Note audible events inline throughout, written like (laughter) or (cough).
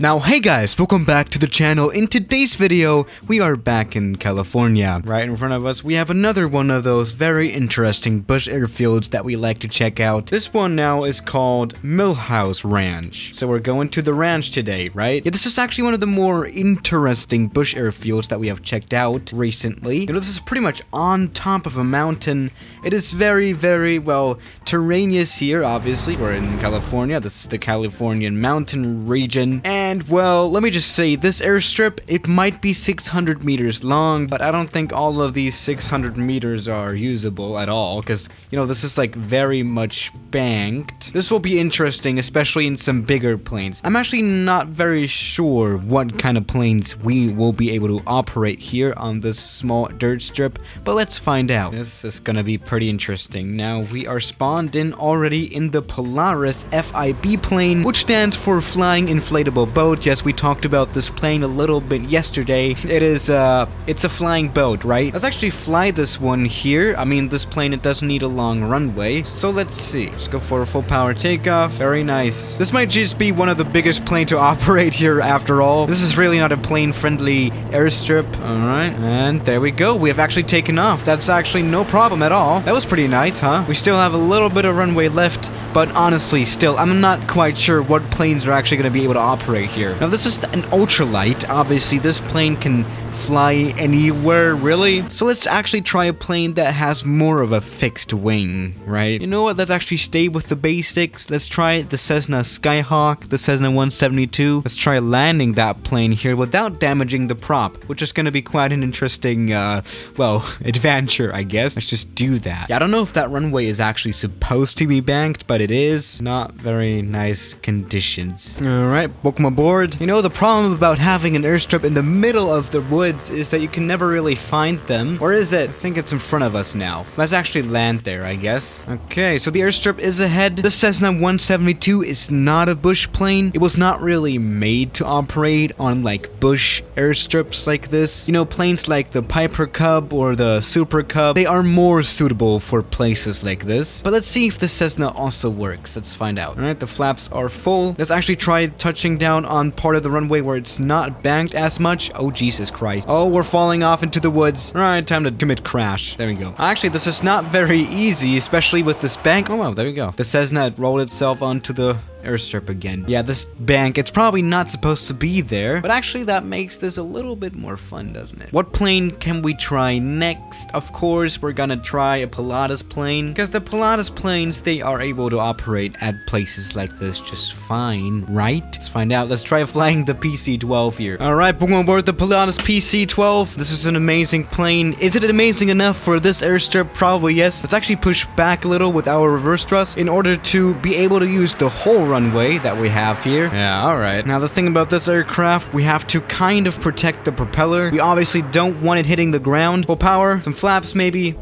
Now, hey guys, welcome back to the channel. In today's video, we are back in California. Right in front of us, we have another one of those very interesting bush airfields that we like to check out. This one now is called Millhouse Ranch. So we're going to the ranch today, right? Yeah, this is actually one of the more interesting bush airfields that we have checked out recently. You know, this is pretty much on top of a mountain. It is very, very, well, terraneous here, obviously. We're in California. This is the Californian mountain region. And and well, let me just say, this airstrip, it might be 600 meters long, but I don't think all of these 600 meters are usable at all, because, you know, this is like very much banked. This will be interesting, especially in some bigger planes. I'm actually not very sure what kind of planes we will be able to operate here on this small dirt strip, but let's find out. This is gonna be pretty interesting. Now, we are spawned in already in the Polaris FIB plane, which stands for Flying Inflatable boat. Yes, we talked about this plane a little bit yesterday. (laughs) It is, uh, it's a flying boat, right? Let's actually fly this one here. I mean, this plane, it doesn't need a long runway. So let's see. Let's go for a full power takeoff. Very nice. This might just be one of the biggest plane to (laughs) operate here after all. This is really not a plane-friendly airstrip. All right, and there we go. We have actually taken off. That's actually no problem at all. That was pretty nice, huh? We still have a little bit of runway left, but honestly, still, I'm not quite sure what planes are actually going to be able to operate here. Now, this is an ultralight. Obviously, this plane can fly anywhere, really. So let's actually try a plane that has more of a fixed wing, right? You know what? Let's actually stay with the basics. Let's try the Cessna Skyhawk, the Cessna 172. Let's try landing that plane here without damaging the prop, which is going to be quite an interesting, uh, well, (laughs) adventure, I guess. Let's just do that. Yeah, I don't know if that runway is actually supposed to be banked, but it is. Not very nice conditions. All right, welcome aboard. You know, the problem about having an airstrip in the middle of the woods woods is that you can never really find them. Or is it? I think it's in front of us now. Let's actually land there, I guess. Okay, so the airstrip is ahead. The Cessna 172 is not a bush plane. It was not really made to operate on like bush airstrips like this. You know, planes like the Piper Cub or the Super Cub, they are more suitable for places like this. But let's see if the Cessna also works. Let's find out. All right, the flaps are full. Let's actually try touching down on part of the runway where it's not banked as much. Oh, Jesus Christ. Oh, we're falling off into the woods. All right, time to commit crash. There we go. Actually, this is not very easy, especially with this bank. Oh, wow, there we go. The Cessna rolled itself onto the airstrip again. Yeah, this bank, it's probably not supposed to be there, but actually that makes this a little bit more fun, doesn't it? What plane can we try next? Of course, we're gonna try a Pilatus plane, because the Pilatus planes, they are able to operate at places like this just fine, right? Let's find out. Let's try flying the PC-12 here. All right, we're on board the Pilatus PC-12. This is an amazing plane. Is it amazing enough for this airstrip? Probably yes. Let's actually push back a little with our reverse thrust in order to be able to use the whole runway that we have here. Yeah, alright. Now the thing about this aircraft, we have to kind of protect the propeller. We obviously don't want it hitting the ground. Full power, some flaps maybe,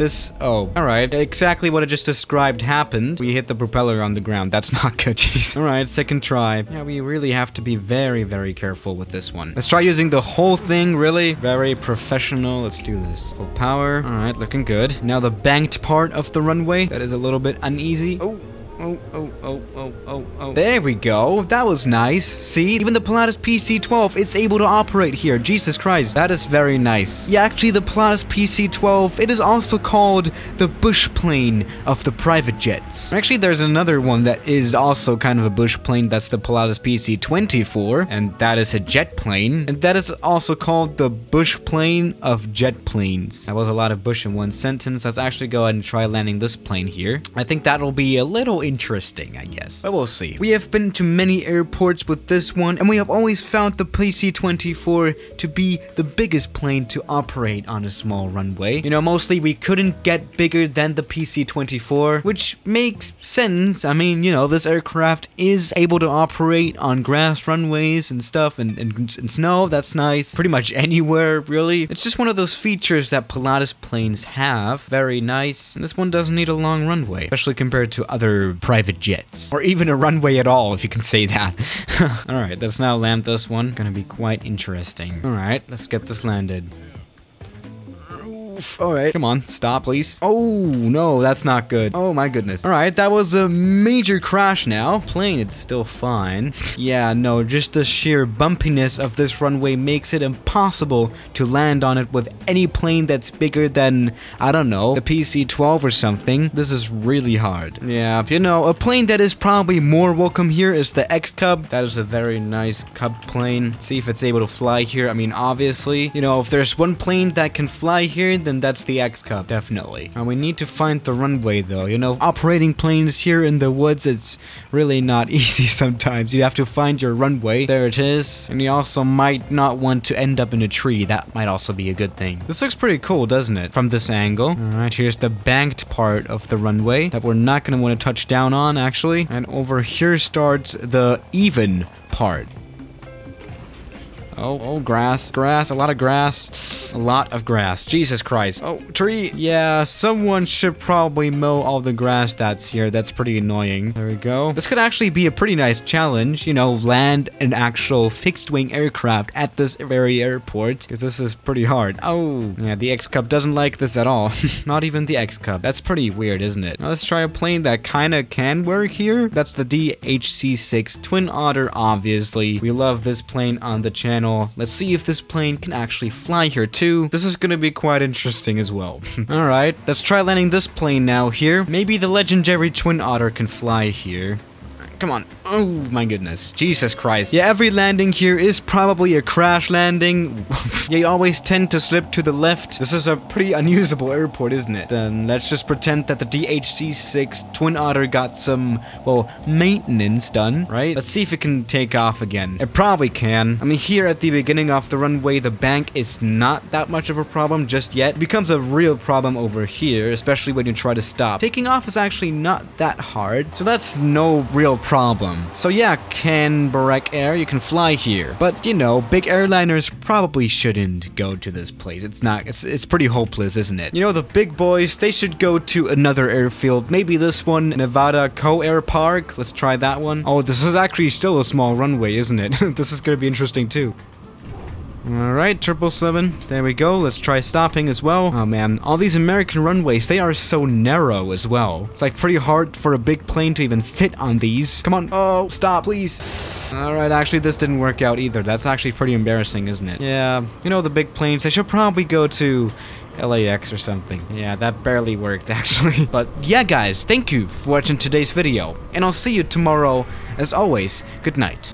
this... Oh, alright. Exactly what I just described happened. We hit the propeller on the ground. That's (laughs) not good, jeez. Alright, second try. Yeah, we really have to be very, very careful with this one. Let's try using the whole thing, really. Very professional. Let's do this. Full power. Alright, looking good. Now the banked part of the runway. That is a little bit uneasy. Oh, oh, oh, oh, oh, oh, oh. There we go. That was nice. See? Even the Pilatus PC-12, it's able to operate here. Jesus Christ. That is very nice. Yeah, actually, the Pilatus PC-12, it is also called the bush plane of the private jets. Actually, there's another one that is also kind of a bush plane. That's the Pilatus PC-24, and that is a jet plane. And that is also called the bush plane of jet planes. That was a lot of bush in one sentence. Let's actually go ahead and try landing this plane here. I think that'll be a little interesting, I guess. But we'll see. We have been to many airports with this one, and we have always found the PC-24 to be the biggest plane to operate on a small runway. You know, mostly we couldn't get bigger than the PC-24, which makes sense. I mean, you know, this aircraft is able to operate on grass runways and stuff, and, and, and snow, that's nice. Pretty much anywhere, really. It's just one of those features that Pilatus planes have. Very nice. And this one doesn't need a long runway, especially compared to other private jets. Or even a runway at all, if you can say that. (laughs) Alright, let's now land this one. Gonna be quite interesting. Alright, let's get this landed. Oof. All right. Come on. Stop, please. Oh, no. That's not good. Oh, my goodness. All right. That was a major crash now. Plane, it's still fine. Yeah, no. Just the sheer bumpiness of this runway makes it impossible to land on it with any plane that's bigger than, I don't know, the PC-12 or something. This is really hard. Yeah, you know, a plane that is probably more welcome here is the X-Cub. That is a very nice Cub plane. See if it's able to fly here. I mean, obviously, you know, if there's one plane that can fly here, then that's the X-Cub, definitely. And we need to find the runway, though. You know, operating planes here in the woods, it's really not (laughs) easy sometimes. You have to find your runway. There it is. And you also might not want to end up in a tree. That might also be a good thing. This looks pretty cool, doesn't it? From this angle. All right, here's the banked part of the runway that we're not going to want to touch down on, actually. And over here starts the even part. Oh, oh, grass, grass, a lot of grass, a lot of grass. Jesus Christ. Oh, tree. Yeah, someone should probably mow all the grass that's here. That's pretty annoying. There we go. This could actually be a pretty nice challenge, you know, land an actual fixed-wing aircraft at this very airport, because this is pretty hard. Oh, yeah, the X-Cub doesn't like this at all. (laughs) Not even the X-Cub. That's pretty weird, isn't it? Now let's try a plane that kind of can work here. That's the DHC-6 Twin Otter, obviously. We love this plane on the channel Let's see if this plane can actually fly here too. This is gonna be quite interesting as well. (laughs) Alright, let's try landing this plane now here. Maybe the legendary Twin Otter can fly here. Come on. Oh my goodness. Jesus Christ. Yeah, every landing here is probably a crash landing. (laughs) they always tend to slip to the left. This is a pretty unusable airport, isn't it? Then let's just pretend that the DHC-6 Twin Otter got some, well, maintenance done, right? Let's see if it can take off again. It probably can. I mean, here at the beginning of the runway, the bank is not that much of a problem just yet. It becomes a real problem over here, especially when you try to stop. Taking off is actually not that hard, so that's no real problem problem. So yeah, Canberra Air, you can fly here. But, you know, big airliners probably shouldn't go to this place. It's not, it's, it's pretty hopeless, isn't it? You know, the big boys, they should go to another airfield. Maybe this one, Nevada Co Air Park. Let's try that one. Oh, this is actually still a small runway, isn't it? (laughs) this is gonna be interesting too. Alright, triple seven. There we go. Let's try stopping as well. Oh man, all these American runways, they are so narrow as well. It's like pretty hard for a big plane to even fit on these. Come on. Oh, stop, please. Alright, actually this didn't work out either. That's actually pretty embarrassing, isn't it? Yeah, you know the big planes, they should probably go to LAX or something. Yeah, that barely worked (laughs) actually. But yeah guys, thank you for watching today's video. And I'll see you tomorrow. As always, good night.